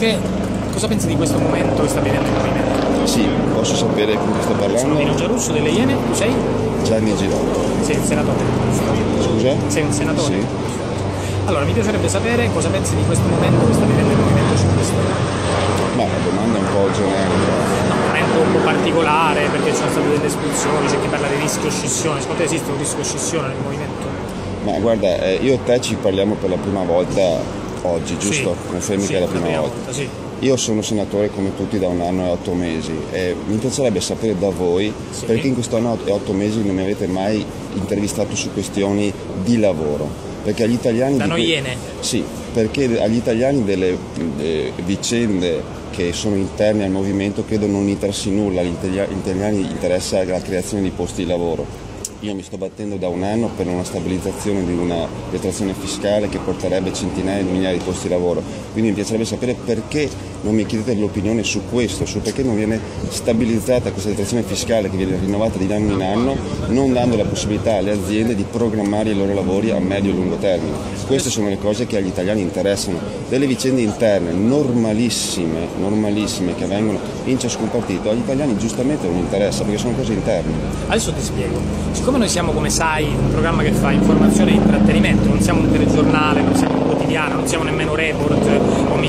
che, cosa pensi di questo momento che sta vivendo il movimento? Sì, posso sapere con chi sto Sono parlando? Dino Giarusso delle Iene, tu sei? Gianni Girotto. Sei un senatore. Scusa? Sei un senatore? Sì. Allora, mi piacerebbe sapere cosa pensi di questo momento che sta vivendo il Movimento 5 Stelle. Ma la domanda è un po' generica. No, un momento un po' particolare perché ci sono state delle espulsioni, c'è chi parla di rischio scissione. Secondo te esiste un rischio scissione nel movimento? Ma guarda, eh, io e te ci parliamo per la prima volta oggi, giusto? Sì. Confermi Sì, che è la prima volta. volta. Sì. Io sono senatore come tutti da un anno e otto mesi e mi piacerebbe sapere da voi Sì. perché in questo anno e otto mesi non mi avete mai intervistato su questioni di lavoro. Perché agli italiani... Da noi Iene? Sì, perché agli italiani delle eh, vicende che sono interne al movimento credo non interessi nulla, agli italiani interessa la creazione di posti di lavoro. Io mi sto battendo da un anno per una stabilizzazione di una detrazione fiscale che porterebbe centinaia di migliaia di posti di lavoro. Quindi mi piacerebbe sapere perché non mi chiedete l'opinione su questo, su perché non viene stabilizzata questa detrazione fiscale che viene rinnovata di anno in anno, non dando la possibilità alle aziende di programmare i loro lavori a medio e lungo termine. Queste sono le cose che agli italiani interessano. Delle vicende interne normalissime, normalissime che avvengono in ciascun partito, agli italiani giustamente non interessa perché sono cose interne. Adesso ti spiego. Siccome noi siamo, come sai, un programma che fa informazione e intrattenimento, non siamo un telegiornale, non siamo un quotidiano, non siamo nemmeno Report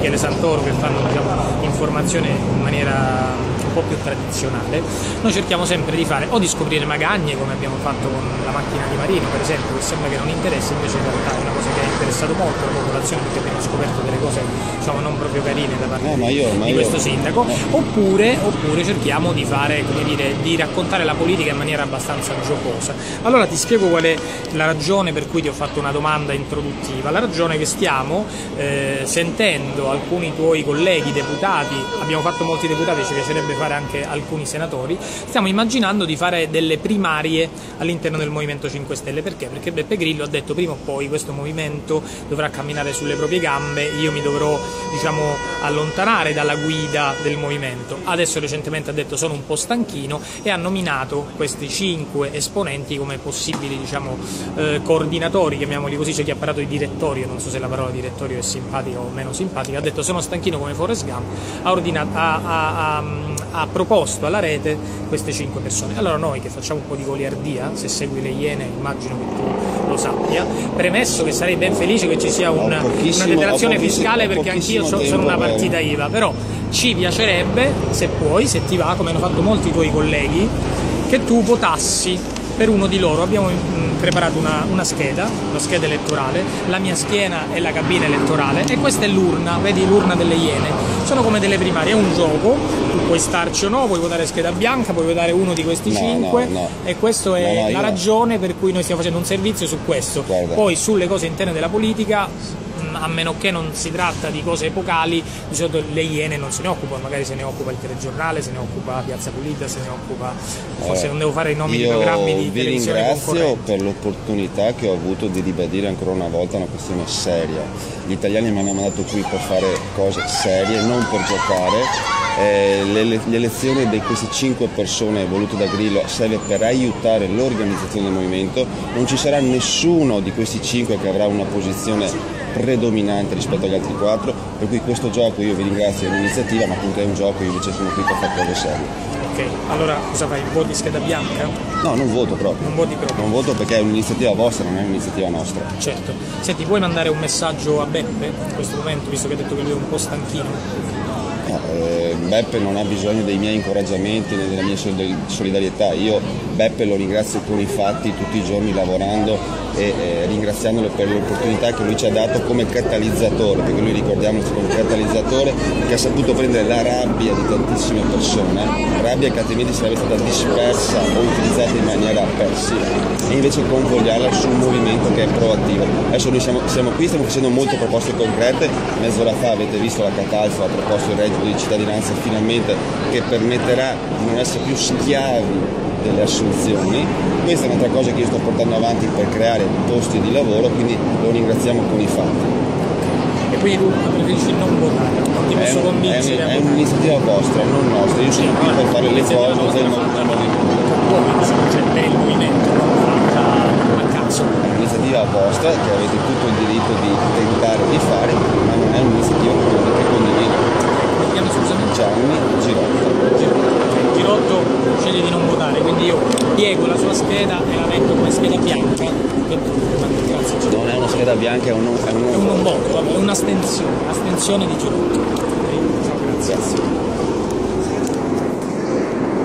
o Michele Santoro che fanno diciamo, informazione in maniera un po' più tradizionale, noi cerchiamo sempre di fare o di scoprire magagne come abbiamo fatto con la macchina di Marino per esempio, che sembra che non interessa, invece in realtà è una cosa che ha interessato molto la popolazione perché abbiamo scoperto delle cose diciamo, non proprio carine da parte No, ma io- ma di io- questo sindaco, oppure, oppure cerchiamo di fare, come dire, di raccontare la politica in maniera abbastanza giocosa. Allora ti spiego qual è la ragione per cui ti ho fatto una domanda introduttiva. La ragione è che stiamo eh, sentendo alcuni tuoi colleghi deputati, abbiamo fatto molti deputati, ci piacerebbe fare anche alcuni senatori, stiamo immaginando di fare delle primarie all'interno del Movimento 5 Stelle. Perché? Perché Beppe Grillo ha detto prima o poi questo movimento dovrà camminare sulle proprie gambe, io mi dovrò diciamo, allontanare dalla guida del movimento. Adesso recentemente ha detto sono un po' stanchino e ha nominato questi cinque esponenti come possibili diciamo, eh, coordinatori, chiamiamoli così, c'è chi ha parlato di direttorio, non so se la parola direttorio è simpatica o meno simpatica, ha detto sono stanchino come Forrest Gump, ha, ordinato, ha, ha- ha- ha proposto alla rete queste cinque persone. Allora noi che facciamo un po' di goliardia, se segui le Iene immagino che tu lo sappia, premesso che sarei ben felice che ci sia un- una detrazione fiscale perché anch'io so- sono una per- partita IVA, però ci piacerebbe, se puoi, se ti va, come hanno fatto molti tuoi colleghi, che tu votassi per uno di loro. Abbiamo preparato una, una scheda, una scheda elettorale, la mia schiena è la cabina elettorale e questa è l'urna, vedi l'urna delle Iene. Sono come delle primarie, è un gioco, tu puoi starci o no, puoi votare scheda bianca, puoi votare uno di questi No, cinque no, no. e questa è la io- ragione per cui noi stiamo facendo un servizio su questo. Guarda. Poi sulle cose interne della politica, a meno che non si tratta di cose epocali, di solito le Iene non se ne occupano, magari se ne occupa il telegiornale, se ne occupa Piazza Pulita, se ne occupa, forse non devo fare i nomi di programmi di vi ringrazio per l'opportunità che ho avuto di ribadire ancora una volta una questione seria. Gli italiani mi hanno mandato qui per fare cose serie, non per giocare. Eh, le, le- le elezioni di queste cinque persone volute da Grillo serve per aiutare l'organizzazione del movimento. Non ci sarà nessuno di questi cinque che avrà una posizione predominante rispetto agli altri quattro, per cui questo gioco io vi ringrazio dell'iniziativa, ma comunque è un gioco, io invece sono qui per fare cose serie. Ok, allora cosa fai? Voti scheda bianca? No, non voto proprio. Non voti proprio? Non voto perché è un'iniziativa vostra, non è un'iniziativa nostra. Certo. Senti, puoi mandare un messaggio a Beppe in questo momento, visto che hai detto che lui è un po' stanchino? Eh, Beppe non ha bisogno dei miei incoraggiamenti né della mia solid- solidarietà. Io Beppe lo ringrazio con i fatti tutti i giorni lavorando e eh, ringraziandolo per l'opportunità che lui ci ha dato come catalizzatore, perché lui ricordiamo è stato un catalizzatore che ha saputo prendere la rabbia di tantissime persone, rabbia che altrimenti sarebbe stata dispersa o utilizzata in maniera persica, e invece convogliarla su un movimento che è proattivo. Adesso noi siamo, siamo qui, stiamo facendo molte proposte concrete, mezz'ora fa avete visto la Catalfo ha proposto il reddito di cittadinanza finalmente che permetterà di non essere più schiavi delle assunzioni. Questa è un'altra cosa che io sto portando avanti per creare posti di lavoro, quindi lo ringraziamo con i fatti. E quindi tu preferisci non votare, non ti È, posso un- è convincere un- è votare. un'iniziativa vostra, non nostra. Io sono qui per fare le cose del un'iniziativa vostra che avete tutto il diritto di tentare di fare, ma non è un'iniziativa che condivido. Giovanni Girotto. Girotto. Girotto sceglie di non votare, quindi io piego la sua scheda e la metto come scheda bianca. Non è una scheda bianca, è un, è un, È un voto, vabbè, è un'astensione, astensione di. Ciao, grazie. Grazie.